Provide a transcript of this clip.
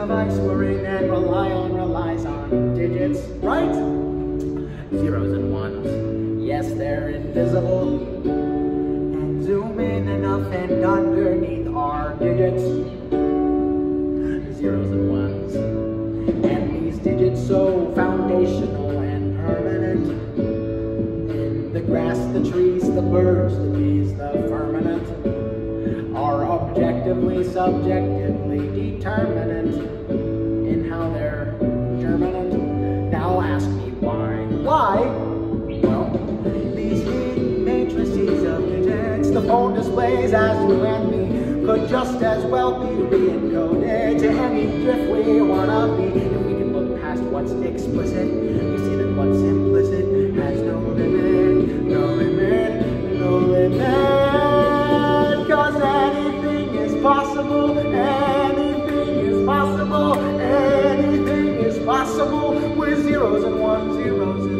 device we're and rely on relies on digits, right? Zeros and ones. Yes, they're invisible. And zoom in enough and underneath are digits. Zeros and ones. And these digits so foundational and permanent. In the grass, the trees, the birds, the bees, the firmament are objectively, subjectively Now ask me why. Why? Well, these hidden matrices of digits, the phone displays as you and me, could just as well be re-encoded to any drift we wanna be. If we can look past what's explicit, we see that what's implicit has no limit, no limit, no limit. Cause anything is possible, possible, anything